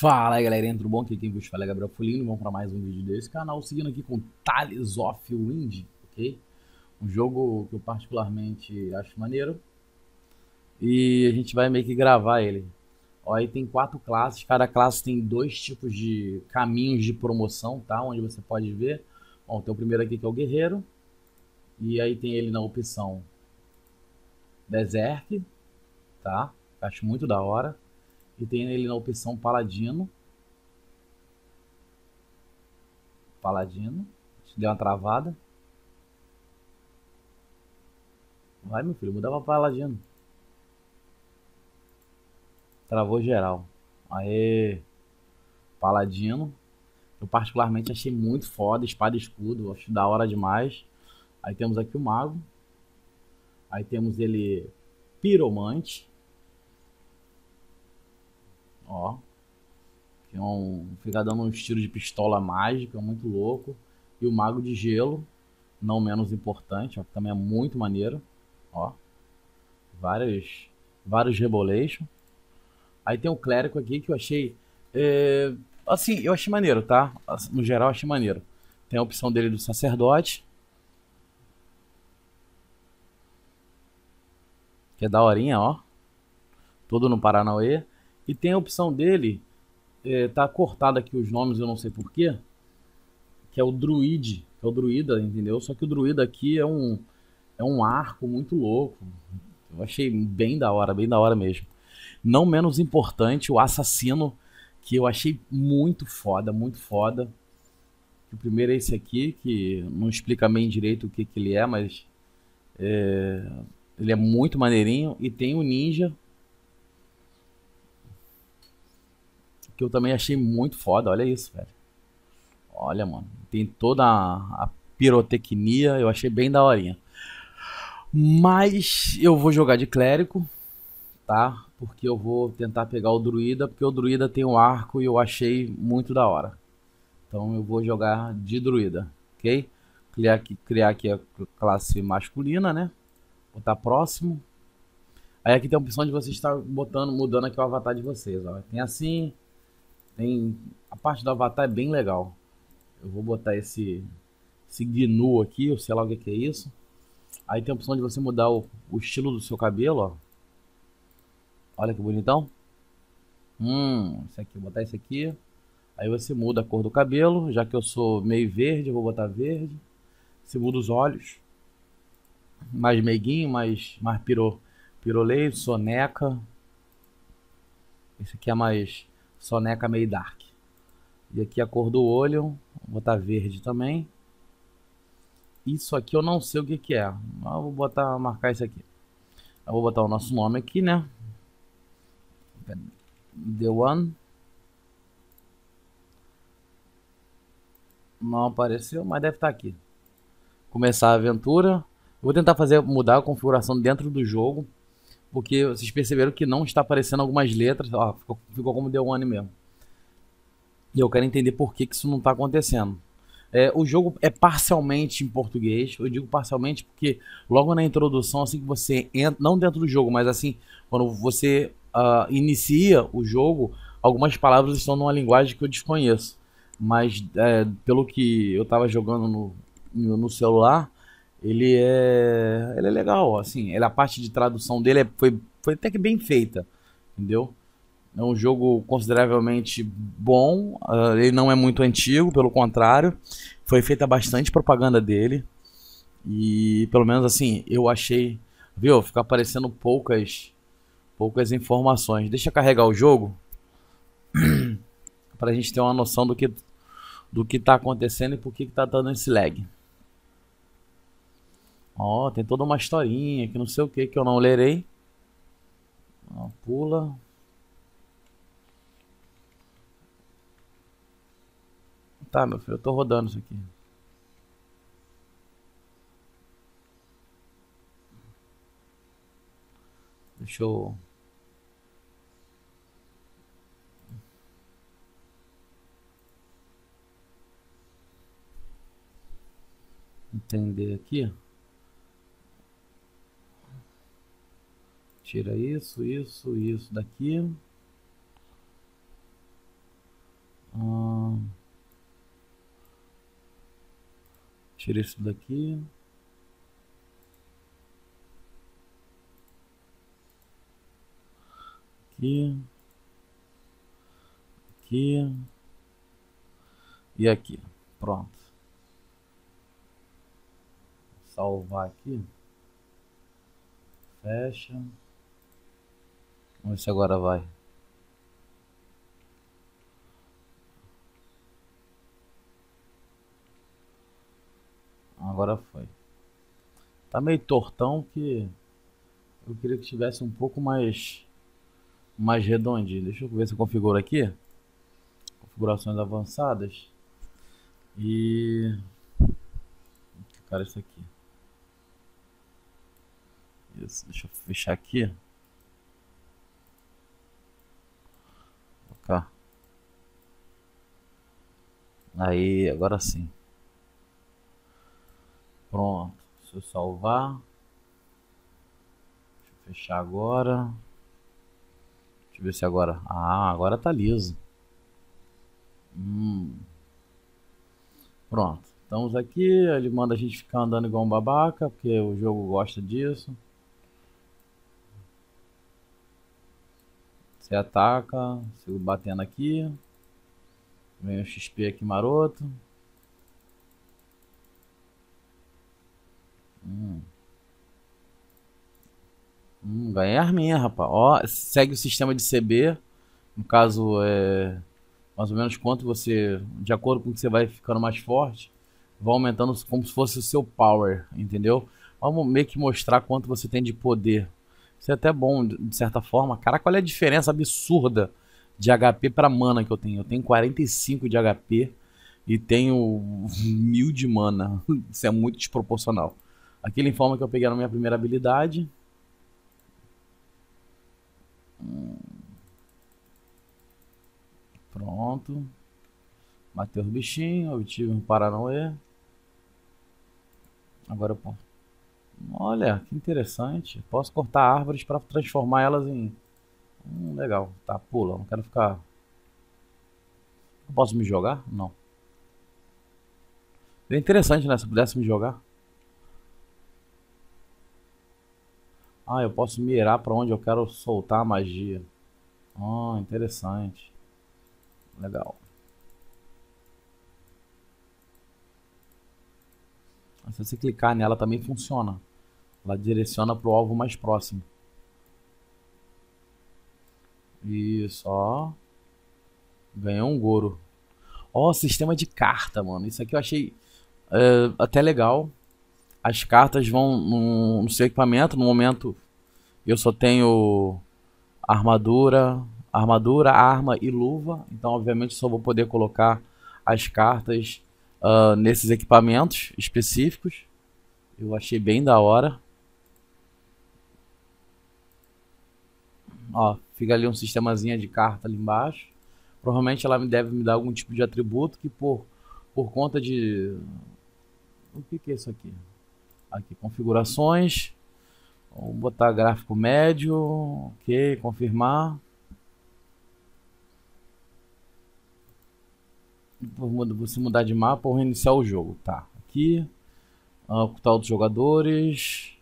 Fala aí galerinha, tudo bom? Aqui quem vos fala é Gabriel Folino, vamos para mais um vídeo desse canal, seguindo aqui com Tales of Wind, ok? Um jogo que eu particularmente acho maneiro e a gente vai meio que gravar ele. Ó, aí tem quatro classes, cada classe tem dois tipos de caminhos de promoção, tá? Onde você pode ver. Bom, tem o primeiro aqui que é o Guerreiro e aí tem ele na opção Berserk, tá? Acho muito da hora. E tem ele na opção Paladino. Paladino. Deu uma travada. Vai, meu filho, muda pra Paladino. Travou geral. Aê. Paladino. Eu particularmente achei muito foda. Espada e escudo. Acho da hora demais. Aí temos aqui o Mago. Aí temos ele Piromante. Ó. Que é um, fica dando um estilo de pistola mágica, muito louco. E o Mago de Gelo, não menos importante, ó, que também é muito maneiro. Ó. Vários, vários rebolation. Aí tem o Clérigo aqui que eu achei. É, assim, eu achei maneiro, tá? No geral, achei maneiro. Tem a opção dele do sacerdote. Que é da horinha, ó. Todo no Paranauê. E tem a opção dele, é, tá cortado aqui os nomes, eu não sei porquê, que é o druid, é o druida, entendeu? Só que o druida aqui é um, é um arco muito louco. Eu achei bem da hora, bem da hora mesmo. Não menos importante, o assassino, que eu achei muito foda, muito foda. O primeiro é esse aqui, que não explica bem direito o que, que ele é, mas é, ele é muito maneirinho. E tem o ninja, que eu também achei muito foda. Olha isso, velho. Olha, mano. Tem toda a, a pirotecnia. Eu achei bem daorinha. Mas eu vou jogar de clérigo, tá? Porque eu vou tentar pegar o druida, porque o druida tem um arco e eu achei muito da hora. Então eu vou jogar de druida, ok? Criar aqui, criar aqui a classe masculina, né? Botar próximo. Aí aqui tem a opção de você estar botando, mudando aqui o avatar de vocês, ó. Tem assim, tem a parte do avatar é bem legal. Eu vou botar esse esse GNU aqui, eu sei lá o que, é isso. Aí tem a opção de você mudar o, o estilo do seu cabelo, ó. Olha que bonitão. Hum, esse aqui, vou botar esse aqui. Aí você muda a cor do cabelo, já que eu sou meio verde, eu vou botar verde. Você muda os olhos. Mais meiguinho, mais, mais piro, piroleiro, soneca. Esse aqui é mais soneca meio dark. E aqui a cor do olho, vou botar verde também. Isso aqui eu não sei o que, que é, mas eu vou botar, marcar isso aqui. Eu vou botar o nosso nome aqui, né? The One. Não apareceu, mas deve estar aqui. Começar a aventura. Vou tentar fazer mudar a configuração dentro do jogo porque vocês perceberam que não está aparecendo algumas letras, ó, ficou, ficou como The One mesmo. E eu quero entender por que, que isso não está acontecendo. É, o jogo é parcialmente em português, eu digo parcialmente porque logo na introdução, assim que você entra, não dentro do jogo, mas assim, quando você uh, inicia o jogo, algumas palavras estão numa linguagem que eu desconheço. Mas é, pelo que eu estava jogando no, no celular, ele é, ele é legal, assim, ele, a parte de tradução dele é, foi, foi até que bem feita, entendeu? É um jogo consideravelmente bom, uh, ele não é muito antigo, pelo contrário, foi feita bastante propaganda dele, e pelo menos assim, eu achei, viu, fica aparecendo poucas, poucas informações. Deixa eu carregar o jogo, para a gente ter uma noção do que do que está acontecendo e por que está dando esse lag. Ó, tem toda uma historinha que não sei o que que eu não lerei. Pula. Tá, meu filho, eu tô rodando isso aqui. Deixa eu entender aqui. Tira isso, isso, isso daqui. Ah, Tira isso daqui. Aqui. Aqui. E aqui. Pronto. Salvar aqui. Fecha. Vamos ver se agora vai. Agora foi. Tá meio tortão que eu queria que tivesse um pouco mais mais redondinho. Deixa eu ver se eu configuro aqui. Configurações avançadas. E cara isso aqui. Isso, deixa eu fechar aqui. Cá. Aí, agora sim. Pronto. Deixa eu salvar. Deixa eu fechar agora. Deixa eu ver se agora... Ah, agora tá liso. Hum. Pronto. Estamos aqui. Ele manda a gente ficar andando igual um babaca, porque o jogo gosta disso. Você ataca, sigo batendo aqui. Vem o XP aqui maroto. Hum. Hum, ganhei arminha, rapaz. Ó, segue o sistema de CB. No caso, é mais ou menos quanto você, de acordo com que você vai ficando mais forte, vai aumentando como se fosse o seu power, entendeu? Vamos meio que mostrar quanto você tem de poder. Isso é até bom, de certa forma. Caraca, olha a diferença absurda de HP para mana que eu tenho. Eu tenho 45 de HP e tenho 1000 de mana. Isso é muito desproporcional. Aqui ele informa que eu peguei na minha primeira habilidade. Pronto. Matei os bichinhos, obtive um Paranauê. Agora, pô. Olha, que interessante. Posso cortar árvores para transformar elas em... Hum, legal. Tá, pula. Não quero ficar... Eu posso me jogar? Não. É interessante, né? Se pudesse me jogar. Ah, eu posso mirar para onde eu quero soltar a magia. Ah, interessante. Legal. Se você clicar nela também funciona. Ela direciona para o alvo mais próximo. Isso, ó. Ganhou um Goro. Ó, sistema de carta, mano. Isso aqui eu achei é, até legal as cartas vão no, no seu equipamento. No momento eu só tenho armadura, armadura, arma e luva. Então, obviamente, só vou poder colocar as cartas uh, nesses equipamentos específicos. Eu achei bem da hora. Ó, fica ali um sistemazinho de carta ali embaixo. Provavelmente ela deve me dar algum tipo de atributo que por, por conta de... O que, que é isso aqui? Aqui, configurações. Vamos botar gráfico médio. Ok, confirmar. Vou se mudar de mapa ou reiniciar o jogo. Tá, aqui. Ocultar outros jogadores.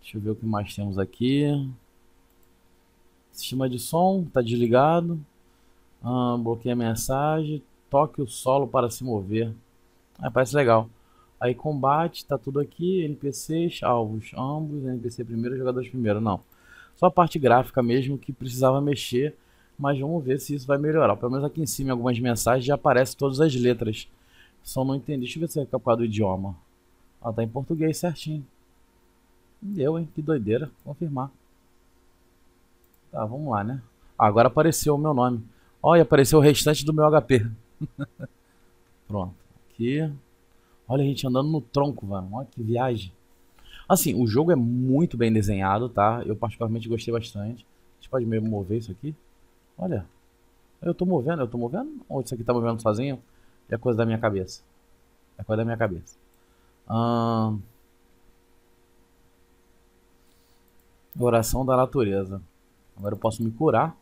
Deixa eu ver o que mais temos aqui. Sistema de som, tá desligado. Uh, bloqueia a mensagem. Toque o solo para se mover. Ah, parece legal. Aí combate, tá tudo aqui, NPCs, alvos, ambos, NPC primeiro, jogadores primeiro, não. Só a parte gráfica mesmo que precisava mexer, mas vamos ver se isso vai melhorar. Pelo menos aqui em cima, em algumas mensagens, já aparecem todas as letras. Só não entendi. Deixa eu ver se é capaz do idioma. Ah, tá em português certinho. Deu, hein? Que doideira. Confirmar. Tá, vamos lá, né? Agora apareceu o meu nome. Olha, apareceu o restante do meu HP. Pronto. Aqui. Olha a gente andando no tronco, mano. Olha que viagem. Assim, o jogo é muito bem desenhado, tá? Eu particularmente gostei bastante. A gente pode mesmo mover isso aqui. Olha. Eu tô movendo, eu tô movendo? Ou isso aqui tá movendo sozinho? É coisa da minha cabeça. É coisa da minha cabeça. Hum... Oração da natureza. Agora eu posso me curar.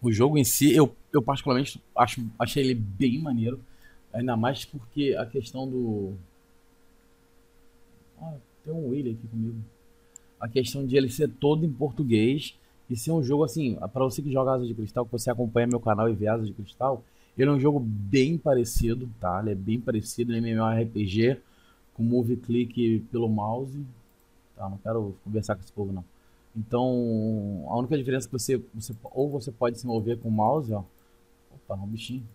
O jogo em si, eu, eu particularmente acho, achei ele bem maneiro. Ainda mais porque a questão do. Ah, tem um William aqui comigo. A questão de ele ser todo em português e ser um jogo assim, para você que joga Asa de Cristal, que você acompanha meu canal e vê Asa de Cristal, ele é um jogo bem parecido, tá? Ele é bem parecido, ele é MMORPG, com move click pelo mouse. Tá, não quero conversar com esse povo não. Então, a única diferença é que você, você ou você pode se mover com o mouse, ó. Opa, um bichinho.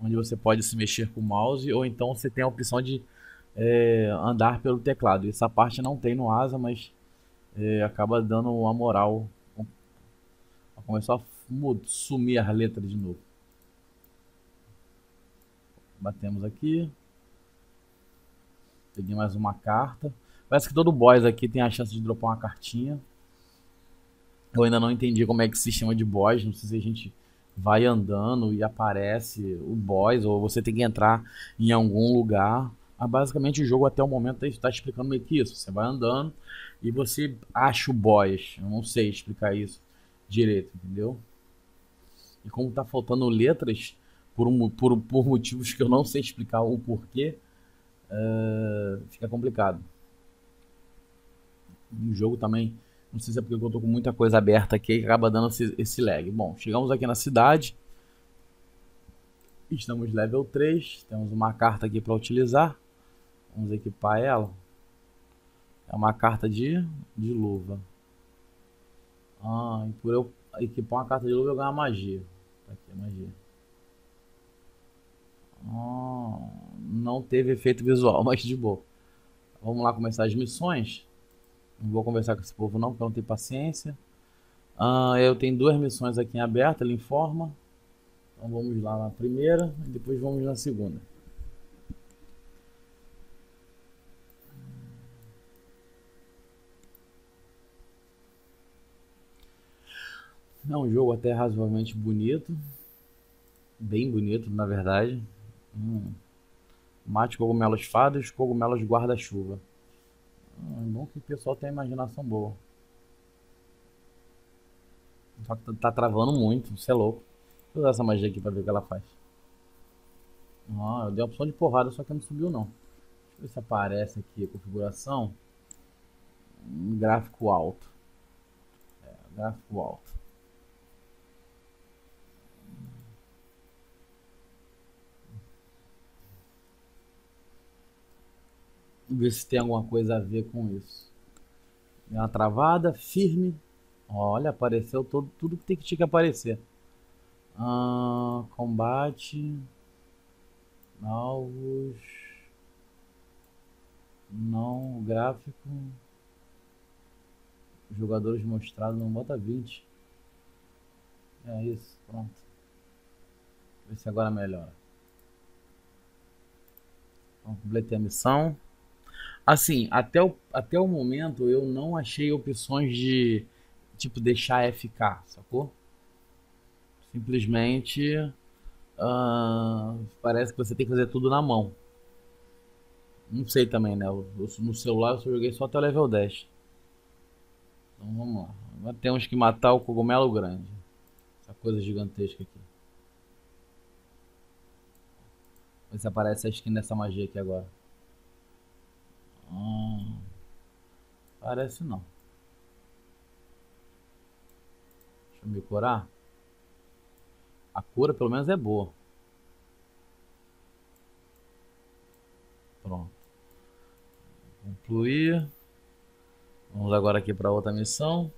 Onde você pode se mexer com o mouse, ou então você tem a opção de é, andar pelo teclado. Essa parte não tem no Asa, mas é, acaba dando uma moral. Começou a sumir as letras de novo. Batemos aqui. Peguei mais uma carta. Parece que todo boss aqui tem a chance de dropar uma cartinha. Eu ainda não entendi como é que se chama de boss. Não sei se a gente vai andando e aparece o boss ou você tem que entrar em algum lugar. Mas basicamente o jogo até o momento está explicando meio que isso. Você vai andando e você acha o boss. Eu não sei explicar isso direito, entendeu? E como tá faltando letras, por, um, por, por motivos que eu não sei explicar o porquê, uh, fica complicado. O jogo também, não sei se é porque eu tô com muita coisa aberta aqui que acaba dando esse, esse lag. Bom, chegamos aqui na cidade. Estamos level 3, temos uma carta aqui para utilizar. Vamos equipar ela. É uma carta de, de luva. Ah, e por eu equipar uma carta de luva eu ganho magia. Tá aqui a magia. Ah, não teve efeito visual, mas de boa. Vamos lá começar as missões. Não vou conversar com esse povo não, porque eu não tenho paciência. Ah, eu tenho duas missões aqui em aberto, ele informa. Então vamos lá na primeira e depois vamos na segunda. É um jogo até razoavelmente bonito. Bem bonito, na verdade. Hum. Mate cogumelos fadas, cogumelos guarda-chuva. Hum, é bom que o pessoal tem imaginação boa. Só que tá, tá travando muito, isso é louco. Vou usar essa magia aqui pra ver o que ela faz. Ah, eu dei a opção de porrada, só que não subiu não. Deixa eu ver se aparece aqui a configuração. Um gráfico alto. É, gráfico alto. Ver se tem alguma coisa a ver com isso. Deu uma travada, firme. Olha, apareceu todo, tudo que tem que tinha que aparecer. Ah, combate. Alvos. Não, gráfico. Jogadores mostrados, não bota 20. É isso, pronto. Vê se agora melhora. Completei a missão. Assim, até o, até o momento eu não achei opções de tipo deixar ficar, sacou? Simplesmente uh, parece que você tem que fazer tudo na mão. Não sei também, né? No celular eu só joguei só até o level 10. Então vamos lá. Agora temos que matar o cogumelo grande. Essa coisa gigantesca aqui. Ver se aparece a skin dessa magia aqui agora. Parece não. Deixa eu me curar. A cura pelo menos é boa. Pronto. Concluir. Vamos agora aqui para outra missão.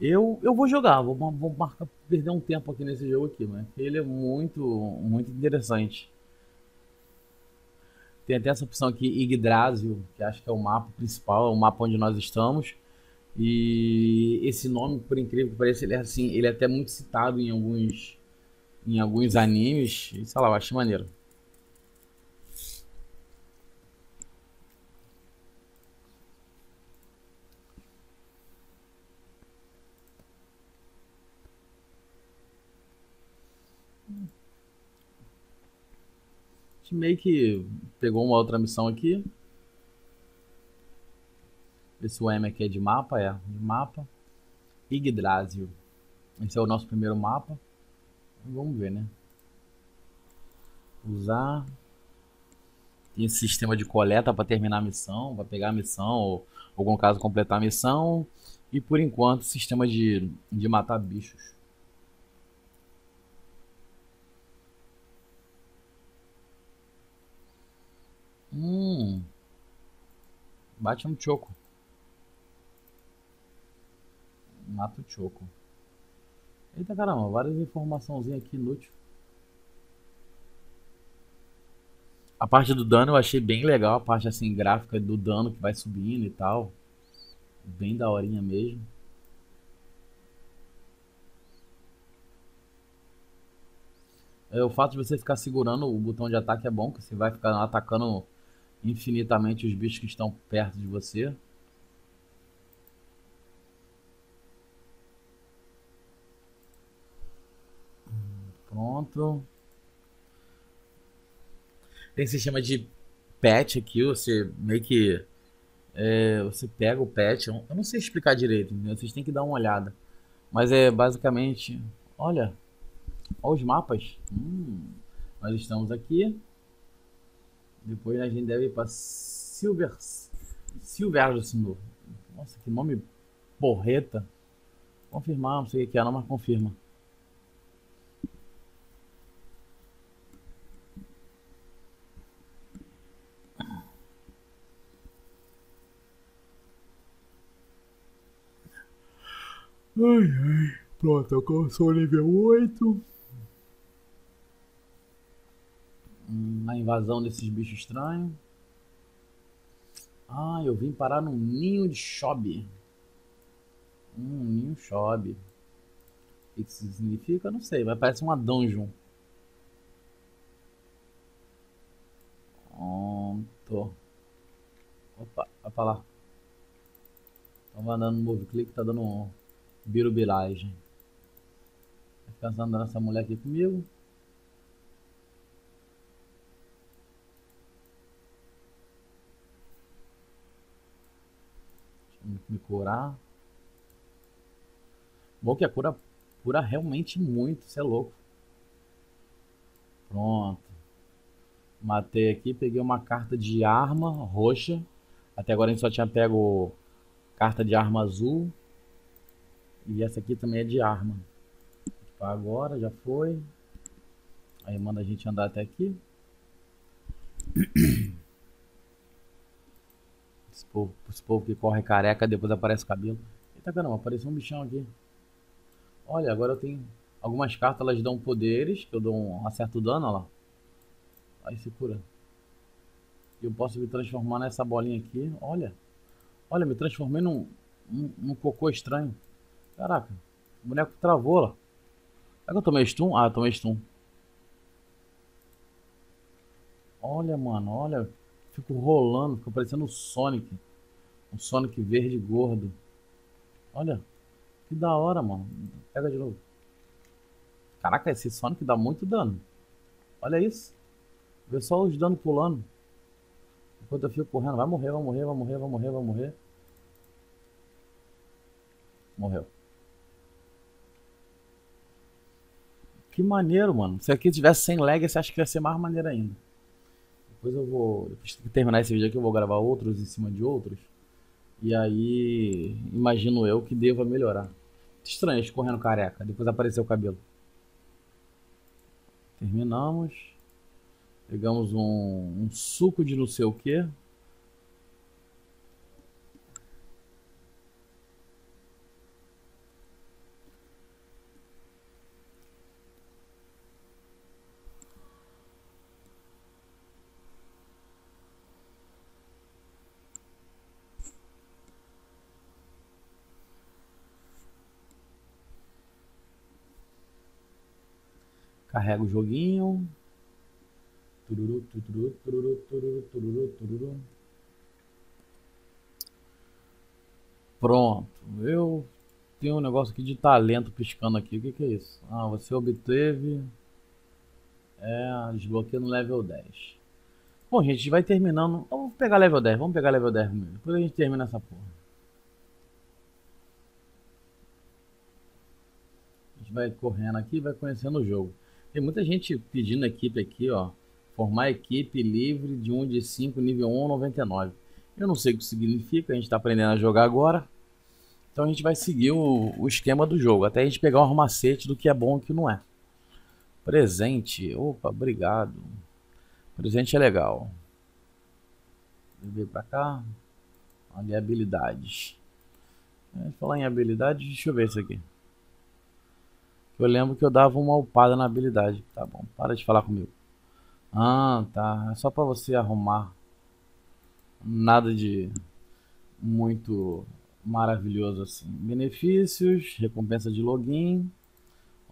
Eu, eu vou jogar, vou, vou marcar, perder um tempo aqui nesse jogo aqui, mas ele é muito, muito interessante. Tem até essa opção aqui, Yggdrasil, que acho que é o mapa principal, é o mapa onde nós estamos. E esse nome, por incrível que pareça, ele é assim, ele é até muito citado em alguns em alguns animes, e sei lá, eu acho maneiro. Meio que pegou uma outra missão aqui. ver se o M aqui é de mapa, é, de mapa. Yggdrasil. Esse é o nosso primeiro mapa. Vamos ver, né? Usar. Tem esse sistema de coleta para terminar a missão, para pegar a missão, ou, ou algum caso completar a missão. E por enquanto, sistema de, de matar bichos. Hum. Bate no choco. Mata o choco. Eita caramba, várias informaçãozinhas aqui inútil. A parte do dano eu achei bem legal, a parte assim gráfica do dano que vai subindo e tal. Bem da horinha mesmo. É, o fato de você ficar segurando o botão de ataque é bom, que você vai ficar atacando infinitamente os bichos que estão perto de você. Pronto. Tem sistema de pet aqui, você meio que. É, você pega o pet. Eu não sei explicar direito, entendeu? vocês têm que dar uma olhada. Mas é basicamente. Olha, olha os mapas. Hum, nós estamos aqui. Depois a gente deve ir para Silver. Silverstone. Nossa, que nome porreta. Confirmar, não sei o que é, não, mas confirma. Ai, ai. Pronto, alcançou o nível 8. A invasão desses bichos estranhos. Ah, eu vim parar num ninho de chobe. Hum, ninho chobe. O que isso significa? Não sei, mas parece uma dungeon. Pronto. Opa, vai pra lá. Estão mandando um move click, tá dando um birubilagem. Vai ficar andando essa mulher aqui comigo. Me curar. Bom que a cura cura realmente muito, você é louco. Pronto. Matei aqui, peguei uma carta de arma roxa. Até agora a gente só tinha pego carta de arma azul. E essa aqui também é de arma. Agora, já foi. Aí manda a gente andar até aqui. Povo, esse povo que corre careca, depois aparece cabelo. Eita caramba, apareceu um bichão aqui. Olha, agora eu tenho algumas cartas, elas dão poderes, que eu dou um, acerto dano, olha lá. Aí se cura. E eu posso me transformar nessa bolinha aqui. Olha. Olha, me transformei num, num, num cocô estranho. Caraca, o boneco travou lá. Será que eu tomei stun? Ah, eu tomei stun. Olha, mano, olha. Fico rolando, fica parecendo o Sonic. Um Sonic verde gordo. Olha. Que da hora, mano. Pega de novo. Caraca, esse Sonic dá muito dano. Olha isso. Vê só os danos pulando. Enquanto eu fico correndo. Vai morrer, vai morrer, vai morrer, vai morrer, vai morrer. Morreu. Que maneiro, mano. Se aqui tivesse sem lag, você acha que ia ser mais maneiro ainda. Depois eu vou. Depois que terminar esse vídeo aqui, eu vou gravar outros em cima de outros. E aí, imagino eu que deva melhorar. Estranho, escorrendo careca. Depois apareceu o cabelo. Terminamos. Pegamos um, um suco de não sei o que. Carrega o joguinho. Tururu, tururu, tururu, tururu, tururu, tururu. Pronto. Eu tenho um negócio aqui de talento piscando aqui. O que, que é isso? Ah, você obteve. É, desbloqueio no level 10. Bom, gente, vai terminando. Então, vamos pegar level 10, vamos pegar level 10 mesmo. Depois a gente termina essa porra. A gente vai correndo aqui e vai conhecendo o jogo. Tem muita gente pedindo equipe aqui, ó. Formar equipe livre de 1 de 5, nível 1 99. Eu não sei o que significa, a gente está aprendendo a jogar agora. Então a gente vai seguir o, o, esquema do jogo, até a gente pegar um macete do que é bom e o que não é. Presente, opa, obrigado. Presente é legal. Vem pra cá. Ali habilidades. É, falar em habilidades, deixa eu ver isso aqui. Eu lembro que eu dava uma upada na habilidade. Tá bom, para de falar comigo. Ah, tá. É só pra você arrumar. Nada de muito maravilhoso assim. Benefícios, recompensa de login.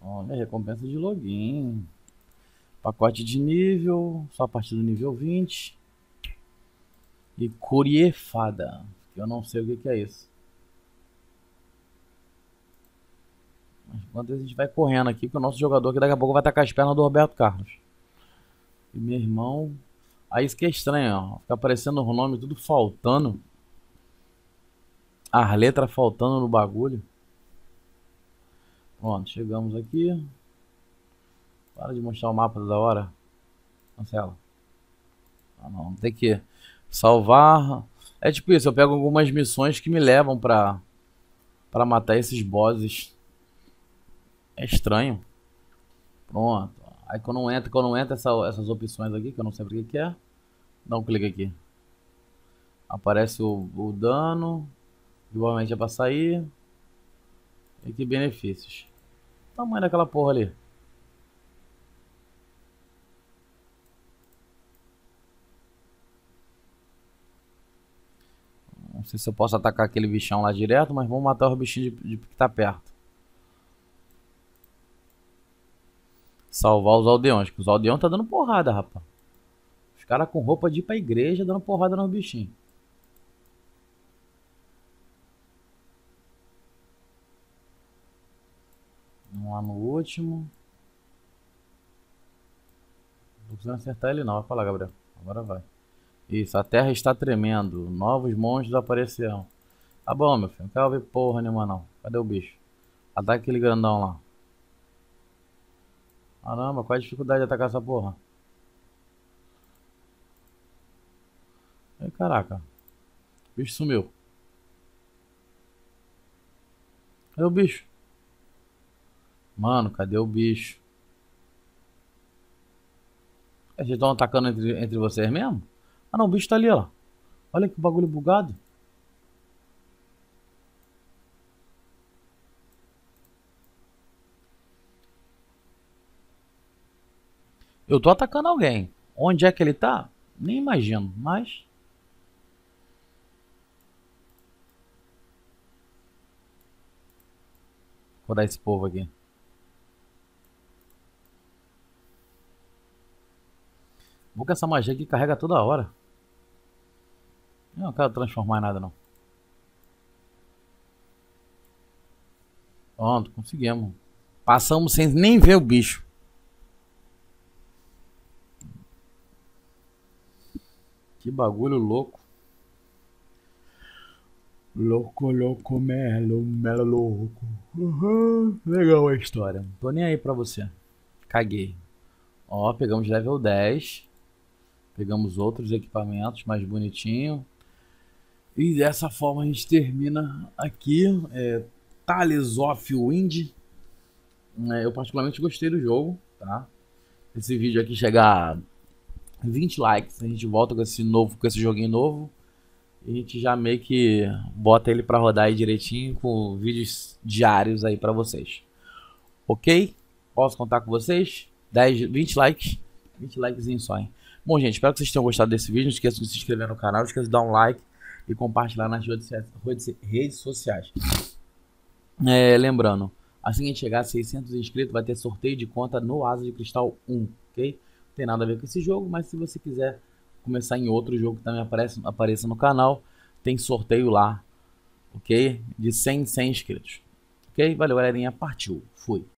Olha, recompensa de login. Pacote de nível, só a partir do nível 20. E Curiefada, eu não sei o que é isso. Enquanto a gente vai correndo aqui, que o nosso jogador que daqui a pouco vai com as pernas do Roberto Carlos. E meu irmão. Aí isso que é estranho, ó. Fica aparecendo o nome tudo faltando. As letras faltando no bagulho. Pronto, chegamos aqui. Para de mostrar o mapa da hora. Cancela. Ah não, tem que salvar. É tipo isso, eu pego algumas missões que me levam pra, pra matar esses bosses. É estranho. Pronto. Aí quando entra, quando entra essa, essas opções aqui, que eu não sei o que é, dá um clique aqui. Aparece o, o dano. Igualmente é pra sair. E que benefícios. O tamanho daquela porra ali. Não sei se eu posso atacar aquele bichão lá direto, mas vamos matar o bichinho de, de, que tá perto. Salvar os aldeões, que os aldeões tá dando porrada, rapaz. Os caras com roupa de ir pra igreja dando porrada nos bichinhos. Vamos lá no último. Não tô precisando acertar ele não. Vai falar, Gabriel. Agora vai. Isso, a terra está tremendo. Novos monstros aparecerão. Tá bom, meu filho. Não quero ver porra nenhuma não. Cadê o bicho? Ataca aquele grandão lá. Caramba, qual é a dificuldade de atacar essa porra? Ai, caraca. O bicho sumiu. Cadê o bicho? Mano, cadê o bicho? Vocês estão atacando entre, entre vocês mesmo? Ah não, o bicho tá ali, ó. Olha que bagulho bugado. Eu tô atacando alguém. Onde é que ele tá? Nem imagino, mas... Vou dar esse povo aqui. Vou com essa magia aqui carrega toda hora. Eu não quero transformar em nada não. Pronto, conseguimos. Passamos sem nem ver o bicho. Que bagulho louco. Louco, louco, melo, melo louco. Uhum, legal a história. Tô nem aí pra você. Caguei. Ó, pegamos level 10. Pegamos outros equipamentos mais bonitinho. E dessa forma a gente termina aqui. É, Tales of Wind. É, eu particularmente gostei do jogo, tá? Esse vídeo aqui chegar 20 likes, a gente volta com esse novo, com esse joguinho novo. E a gente já meio que bota ele para rodar aí direitinho com vídeos diários aí para vocês. OK? Posso contar com vocês? 10, 20 likes. 20 likes só, hein? Bom, gente, espero que vocês tenham gostado desse vídeo. Não esqueça de se inscrever no canal, não esqueça de dar um like e compartilhar nas redes sociais. É, lembrando, assim que chegar a 600 inscritos, vai ter sorteio de conta no Asa de Cristal 1, ok? Tem nada a ver com esse jogo, mas se você quiser começar em outro jogo que também aparece, apareça no canal, tem sorteio lá, ok? De 100 100 inscritos. Ok? Valeu, galerinha. Partiu. Fui.